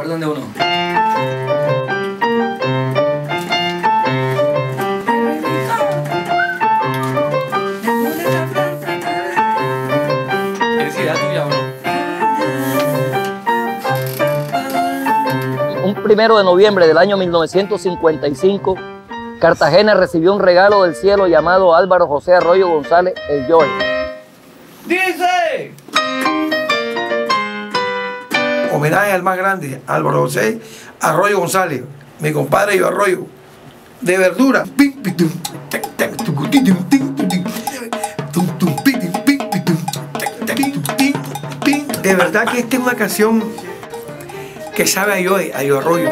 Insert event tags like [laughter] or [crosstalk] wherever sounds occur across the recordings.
¿Recuerdan de uno? Felicidad tuya, bro. Un primero de noviembre del año 1955, Cartagena recibió un regalo del cielo llamado Álvaro José Arroyo González, el Joy. ¡Dice! Homenaje al más grande, Álvaro José Arroyo González, mi compadre yo Arroyo, de verdura. De verdad que esta es una canción que sabe a yo, a yo Arroyo.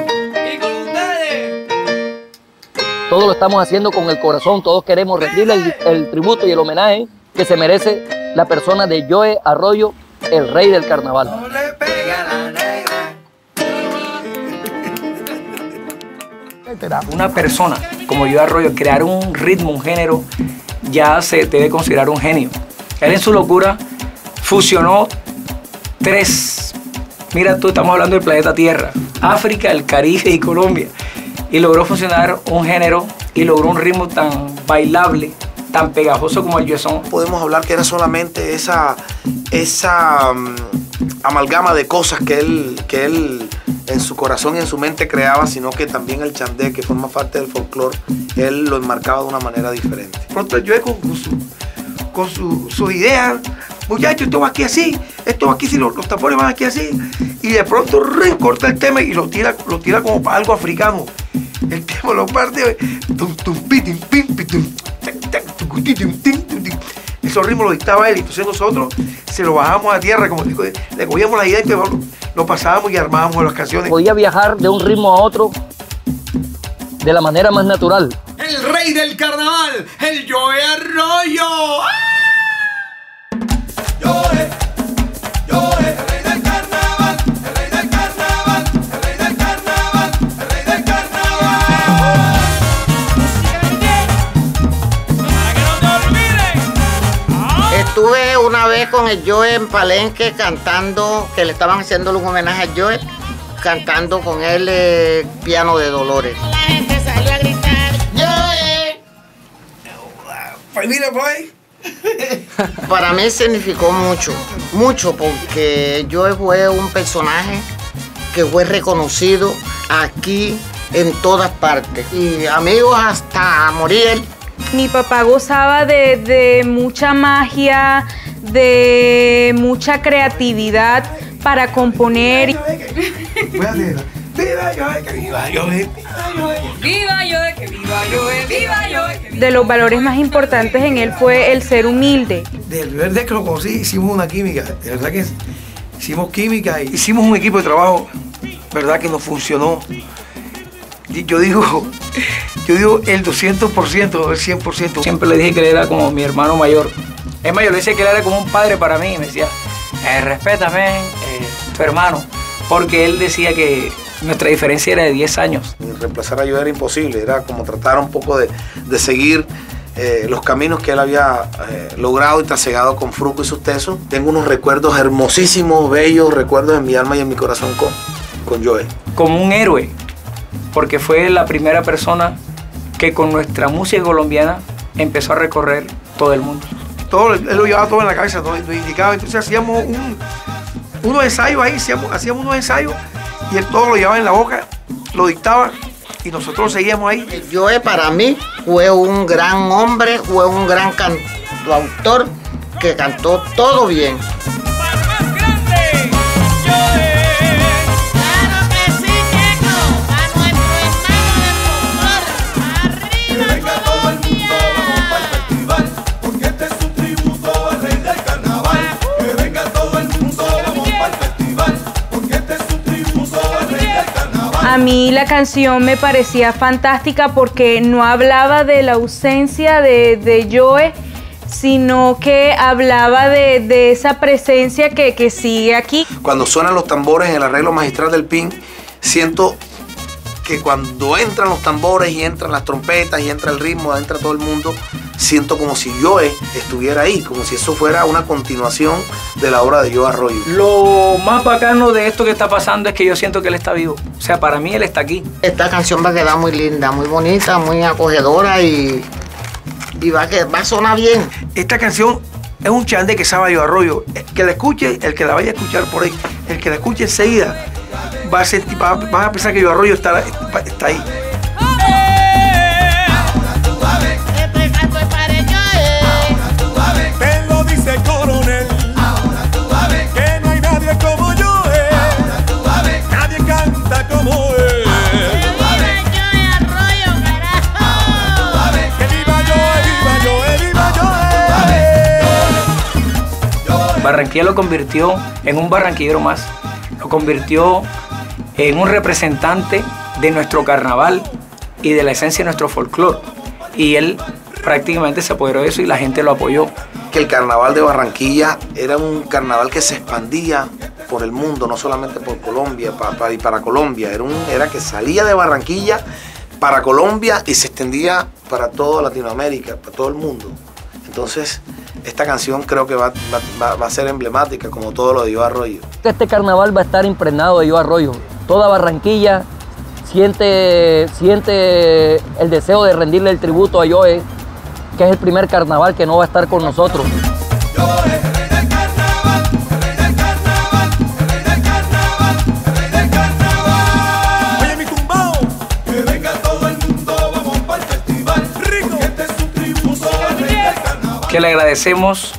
Todos lo estamos haciendo con el corazón, todos queremos rendirle el, el tributo y el homenaje que se merece la persona de Joe Arroyo, el rey del carnaval. Una persona como yo Arroyo, crear un ritmo, un género, ya se debe considerar un genio. Él en su locura fusionó tres. Mira, tú estamos hablando del planeta Tierra, África, el Caribe y Colombia. Y logró funcionar un género y logró un ritmo tan bailable, tan pegajoso como el yuesón. podemos hablar que era solamente esa, esa mm, amalgama de cosas que él, que él en su corazón y en su mente creaba, sino que también el chandé, que forma parte del folclore, él lo enmarcaba de una manera diferente. pronto yo con, su, con su, sus ideas, muchachos, esto va aquí así, esto va aquí así, los, los van aquí así, y de pronto recorta el tema y lo tira, lo tira como para algo africano. El tema lo parte. Esos ritmos los dictaba él, entonces nosotros se lo bajamos a tierra, como digo, le cogíamos la idea y lo, lo pasábamos y armábamos las canciones. Podía viajar de un ritmo a otro de la manera más natural. El rey del carnaval, el Joe Arroyo. Estuve vez con el Joe en Palenque cantando, que le estaban haciendo un homenaje a Joe, cantando con él eh, Piano de Dolores. La gente salió a gritar. Joe. Pues mira, pues. [laughs] Para mí significó mucho, mucho, porque Joe fue un personaje que fue reconocido aquí en todas partes. Y amigos hasta morir. Mi papá gozaba de, de mucha magia, de mucha creatividad para componer. Voy a hacerla. Viva yo, que viva yo, viva yo. ¡Viva Joe! ¡Que viva Joe! ¡Viva Joe! De los valores más importantes en él fue el ser humilde. Del día que lo conocí hicimos una química, de verdad que hicimos química, hicimos un equipo de trabajo, verdad que nos funcionó. Y Yo digo, yo digo el 200%, el 100%. Siempre le dije que él era como mi hermano mayor. Es mayor, le decía que él era como un padre para mí. Me decía, eh, respétame, eh, tu hermano. Porque él decía que nuestra diferencia era de 10 años. Reemplazar a yo era imposible, era como tratar un poco de, de seguir eh, los caminos que él había eh, logrado y trasegado con Fruco y sus tesos. Tengo unos recuerdos hermosísimos, bellos recuerdos en mi alma y en mi corazón con, con Joel. Como un héroe. Porque fue la primera persona que con nuestra música colombiana empezó a recorrer todo el mundo. Todo, él lo llevaba todo en la cabeza, todo, lo indicaba. Entonces hacíamos un, unos ensayos ahí, hacíamos, hacíamos unos ensayos y él todo lo llevaba en la boca, lo dictaba y nosotros seguíamos ahí. Joe para mí fue un gran hombre, fue un gran cantautor que cantó todo bien. A mí la canción me parecía fantástica porque no hablaba de la ausencia de, de Joe, sino que hablaba de, de esa presencia que, que sigue aquí. Cuando suenan los tambores en el arreglo magistral del PIN, siento que cuando entran los tambores y entran las trompetas y entra el ritmo, entra todo el mundo, siento como si Joe estuviera ahí, como si eso fuera una continuación de la obra de Joe Arroyo. Lo más bacano de esto que está pasando es que yo siento que él está vivo. O sea, para mí él está aquí. Esta canción va a quedar muy linda, muy bonita, muy acogedora y, y va, a que, va a sonar bien. Esta canción es un chande que sabe yo arroyo. El que la escuche, el que la vaya a escuchar por ahí, el que la escuche enseguida, va a, sentir, va, va a pensar que yo arroyo está, está ahí. Barranquilla lo convirtió en un barranquillero más. Lo convirtió en un representante de nuestro carnaval y de la esencia de nuestro folclore. Y él prácticamente se apoderó de eso y la gente lo apoyó. Que el carnaval de Barranquilla era un carnaval que se expandía por el mundo, no solamente por Colombia pa- pa- y para Colombia. Era, un, era que salía de Barranquilla para Colombia y se extendía para toda Latinoamérica, para todo el mundo. Entonces, esta canción creo que va, a ser emblemática, como todo lo de Yo Arroyo. Este carnaval va a estar impregnado de Yo Arroyo. Toda Barranquilla siente, siente el deseo de rendirle el tributo a Joe, que es el primer carnaval que no va a estar con nosotros. Que le agradecemos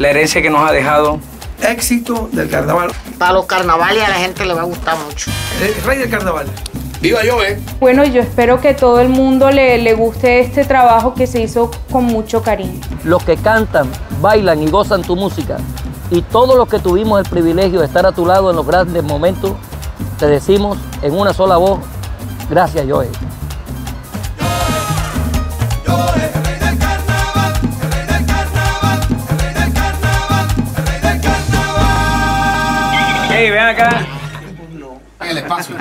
la herencia que nos ha dejado. Éxito del carnaval. Para los carnavales a la gente le va a gustar mucho. El rey del carnaval. Viva Joe. Bueno, yo espero que todo el mundo le, le guste este trabajo que se hizo con mucho cariño. Los que cantan, bailan y gozan tu música, y todos los que tuvimos el privilegio de estar a tu lado en los grandes momentos, te decimos en una sola voz, gracias Joe. Hey, ven acá. En el espacio.